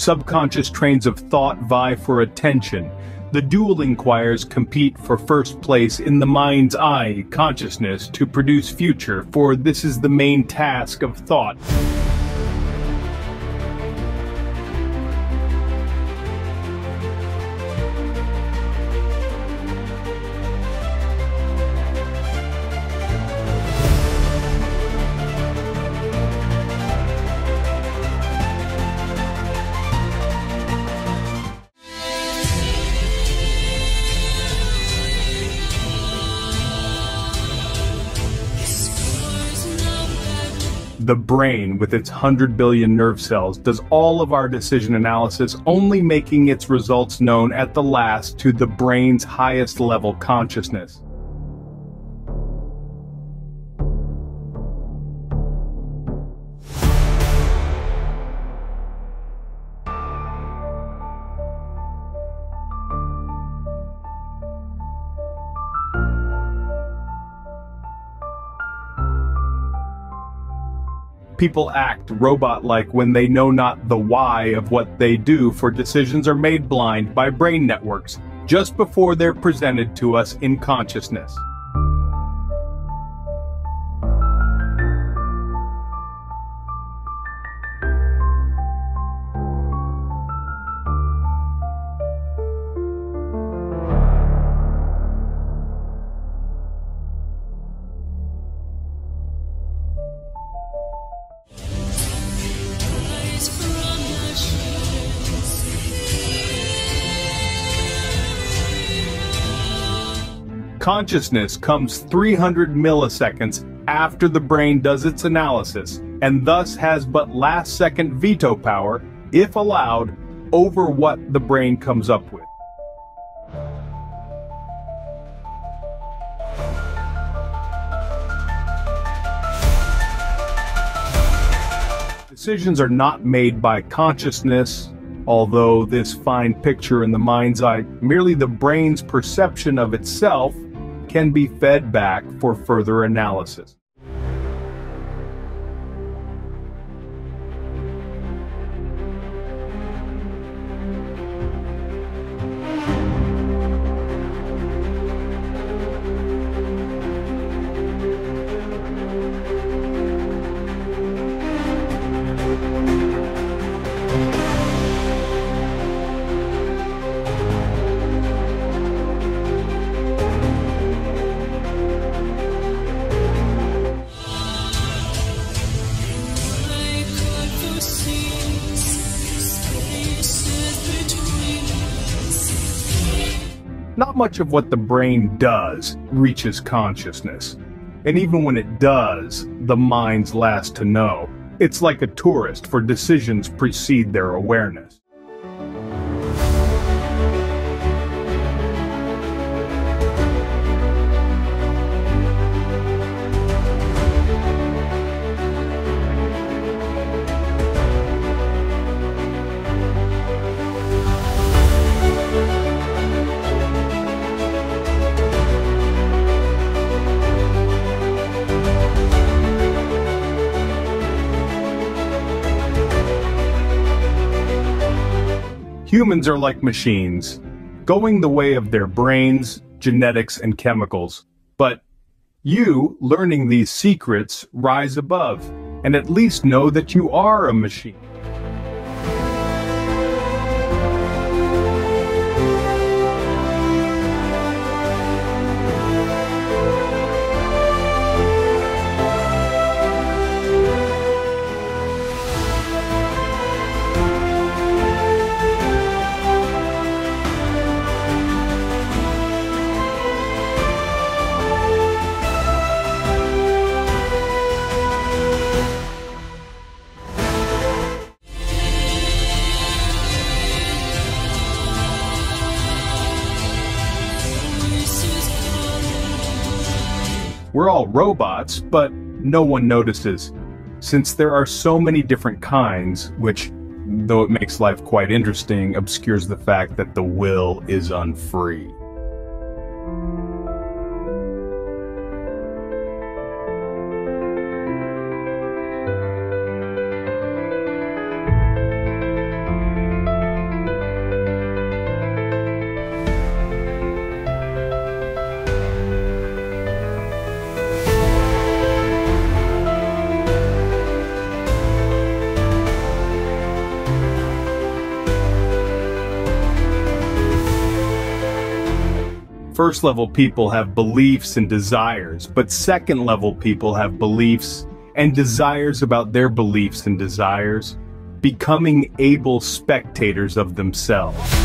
Subconscious trains of thought vie for attention. The dueling choirs compete for first place in the mind's eye consciousness to produce future, for this is the main task of thought. The brain, with its 100 billion nerve cells, does all of our decision analysis, only making its results known at the last to the brain's highest level consciousness. People act robot-like when they know not the why of what they do for decisions are made blind by brain networks just before they're presented to us in consciousness. Consciousness comes 300 milliseconds after the brain does its analysis, and thus has but last-second veto power, if allowed, over what the brain comes up with. Decisions are not made by consciousness, although this fine picture in the mind's eye, merely the brain's perception of itself can be fed back for further analysis. Much of what the brain does reaches consciousness. And even when it does, the mind's last to know. It's like a tourist, for decisions precede their awareness. Humans are like machines, going the way of their brains, genetics, and chemicals. But you, learning these secrets, rise above, and at least know that you are a machine. We're all robots, but no one notices, since there are so many different kinds, which, though it makes life quite interesting, obscures the fact that the will is unfree. First level people have beliefs and desires, but second level people have beliefs and desires about their beliefs and desires, becoming able spectators of themselves.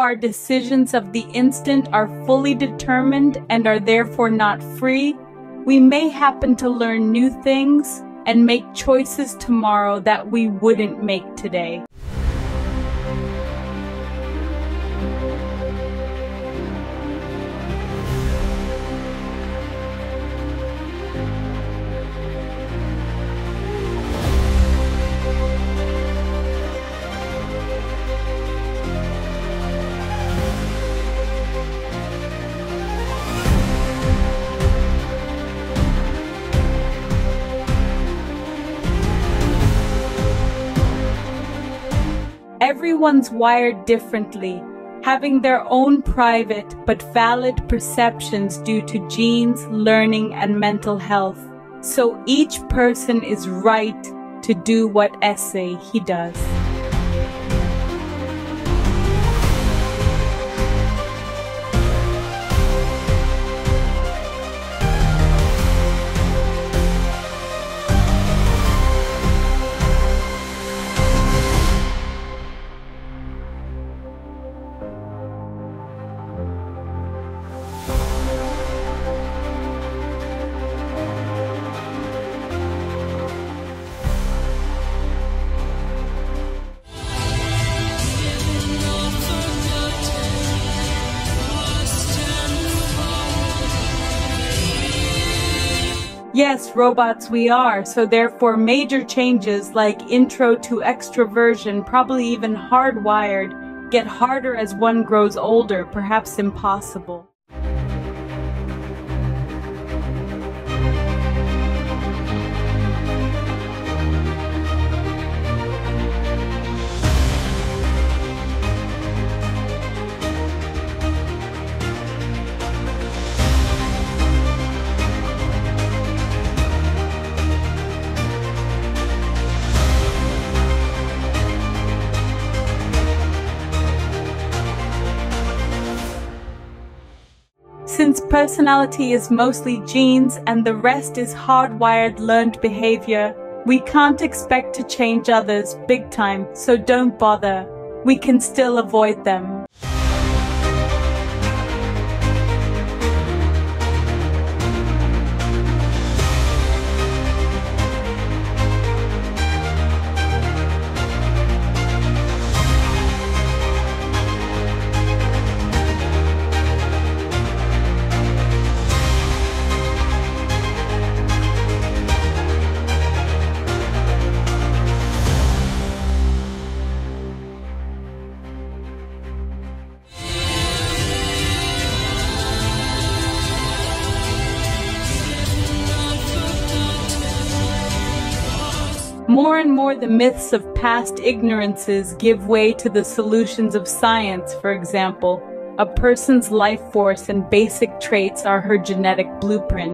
Our decisions of the instant are fully determined and are therefore not free, we may happen to learn new things and make choices tomorrow that we wouldn't make today. Everyone's wired differently, having their own private but valid perceptions due to genes, learning, and mental health. So each person is right to do what essay he does. Yes, robots we are, so therefore major changes like intro to extroversion, probably even hardwired, get harder as one grows older, perhaps impossible. Since personality is mostly genes and the rest is hardwired learned behavior, we can't expect to change others big time, so don't bother. We can still avoid them. More the myths of past ignorances give way to the solutions of science, for example. A person's life force and basic traits are her genetic blueprint.